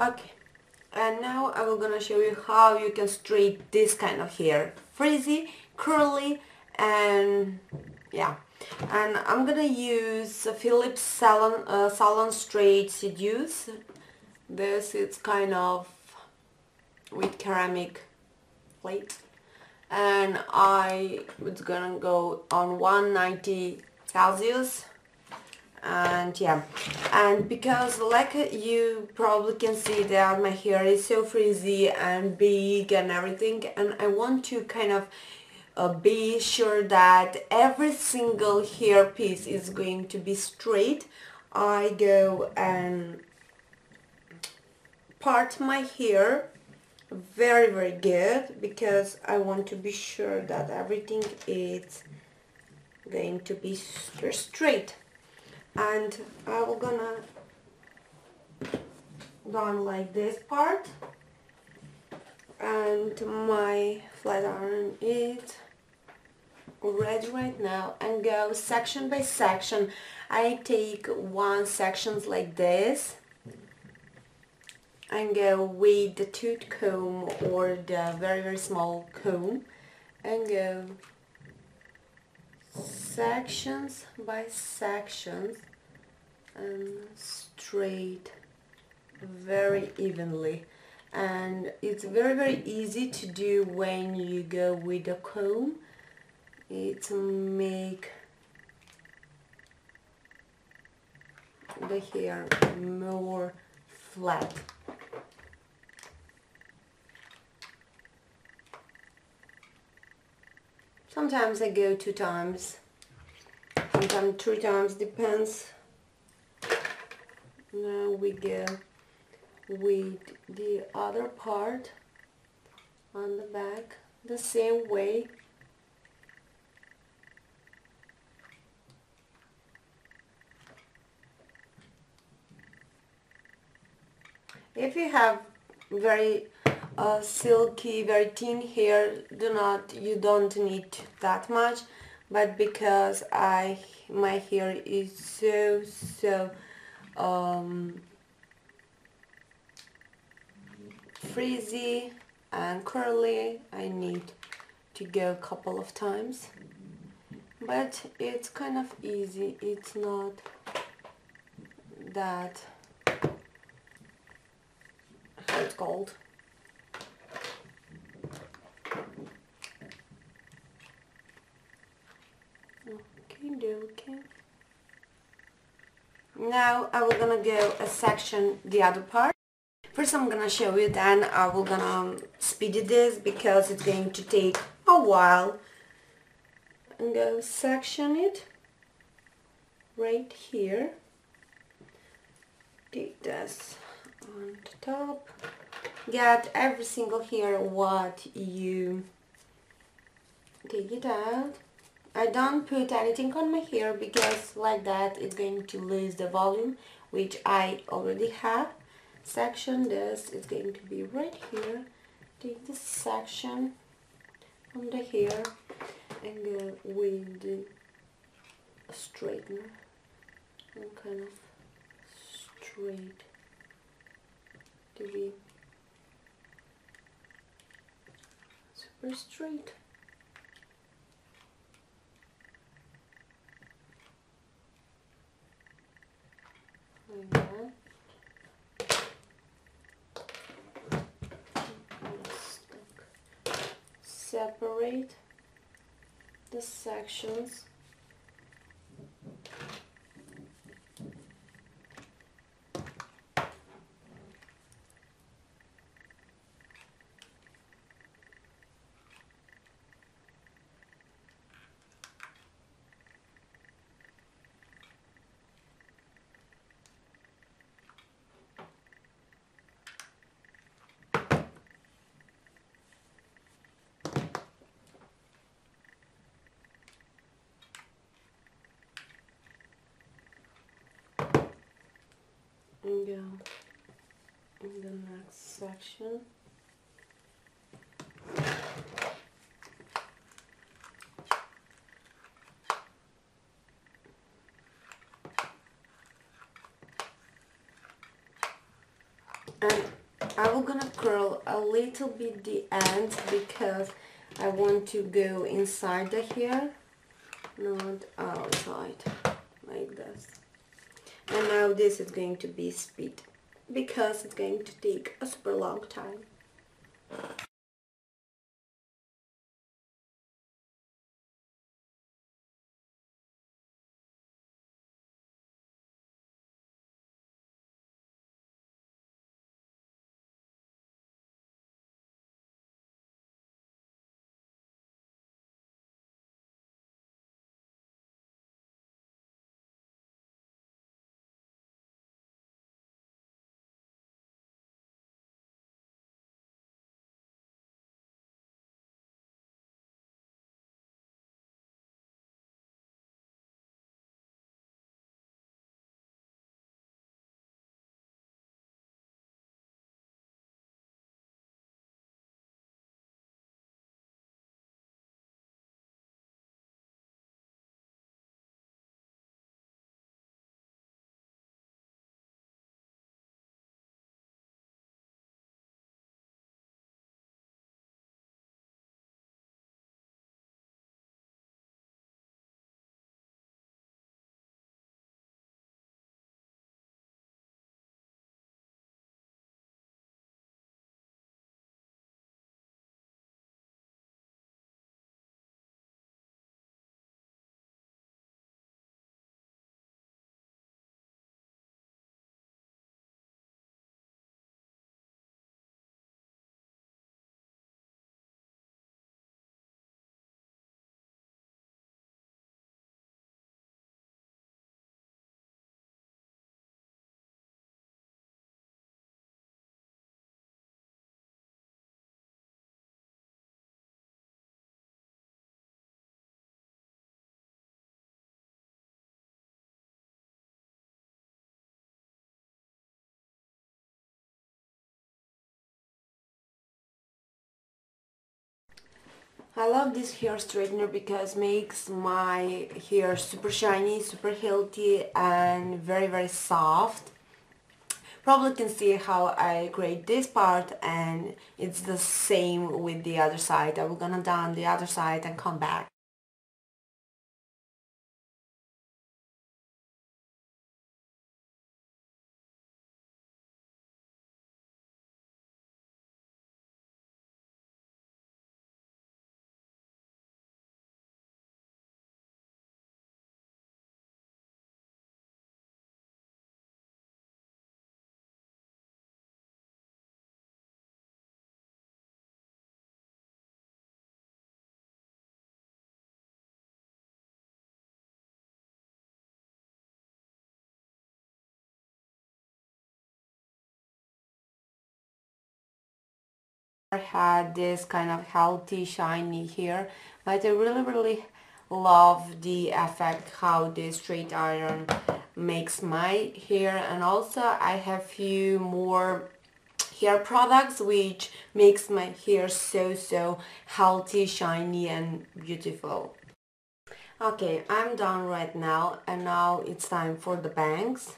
Okay, and now I will gonna show you how you can straight this kind of hair. Frizzy, curly, and yeah. And I'm gonna use Philips Salon, uh, Salon Straight Seduce. This is kind of with ceramic plate. And I was gonna go on 190 Celsius and yeah. And because like you probably can see that my hair is so frizzy and big and everything and I want to kind of uh, be sure that every single hair piece is going to be straight. I go and part my hair very very good because I want to be sure that everything is going to be straight and I'm gonna done like this part. And my flat iron is ready right now and go section by section. I take one sections like this and go with the tooth comb or the very very small comb and go sections by sections and straight very evenly. And it's very very easy to do when you go with a comb. It make the hair more flat. Sometimes I go two times, sometimes three times, depends. Now we get with the other part on the back the same way. If you have very uh, silky, very thin hair, do not, you don't need that much, but because I, my hair is so, so, um, frizzy and curly, I need to go a couple of times, but it's kind of easy, it's not that, it's called, okay now I will gonna go a section the other part. First I'm gonna show you then I will gonna um, speed this because it's going to take a while. And go section it right here. Take this on the top. Get every single hair what you take it out I don't put anything on my hair because like that it's going to lose the volume which I already have. Section this is going to be right here. Take this section from the hair and go with the straightener. And kind of straight. To be super straight Separate the sections and go in the next section. And I will gonna curl a little bit the ends because I want to go inside the hair not outside and now this is going to be speed because it's going to take a super long time I love this hair straightener because makes my hair super shiny, super healthy and very very soft. Probably can see how I create this part and it's the same with the other side. I will gonna done the other side and come back. Had this kind of healthy shiny hair but I really really love the effect how this straight iron makes my hair. And also I have few more hair products which makes my hair so so healthy shiny and beautiful. Okay I'm done right now and now it's time for the bangs.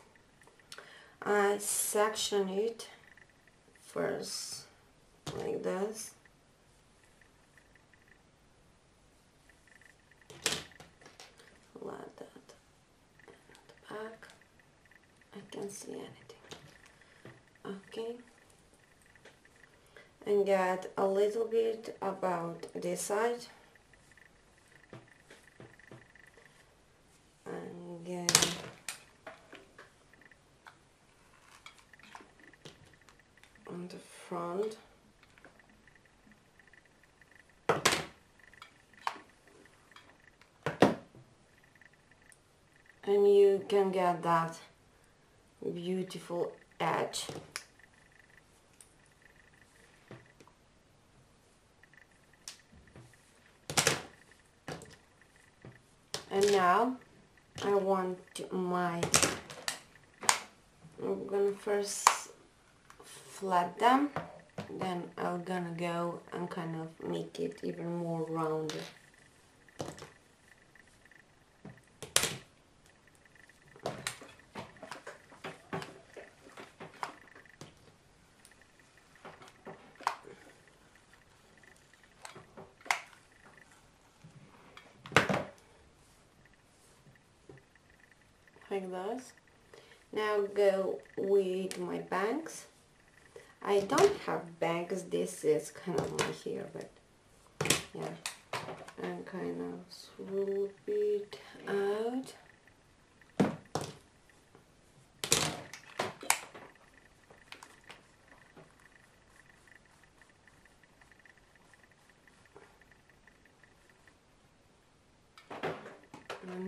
I section it first like this. Let that back. I can't see anything. Okay. And get a little bit about this side. And get on the front and you can get that beautiful edge. And now I want my I'm gonna first flat them then I'm gonna go and kind of make it even more rounded this now go with my bangs I don't have bangs this is kind of my hair but yeah and kind of swoop it out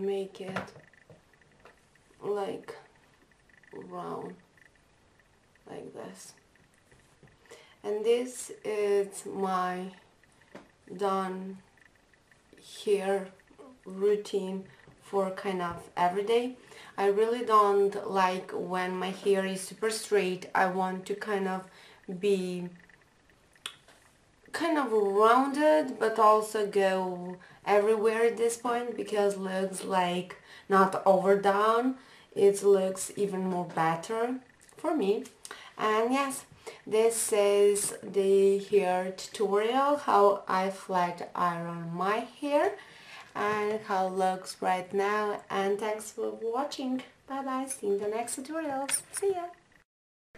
make it like round like this. And this is my done hair routine for kind of everyday I really don't like when my hair is super straight. I want to kind of be kind of rounded but also go everywhere at this point because looks like not overdone it looks even more better for me. And yes this is the hair tutorial how I flat iron my hair and how it looks right now. And thanks for watching. Bye bye see you in the next tutorials see ya.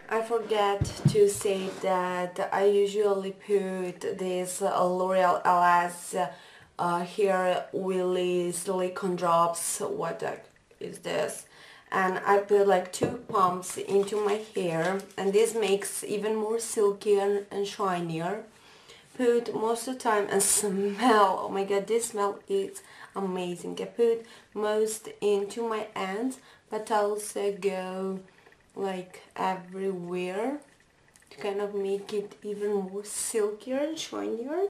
I forget to say that I usually put this L'Oreal LS uh, hair Willy silicone drops. What is this and I put like two pumps into my hair and this makes even more silky and, shinier. Put most of the time and smell oh my god this smell is amazing. I put most into my ends but also go like everywhere to kind of make it even more silkier and shinier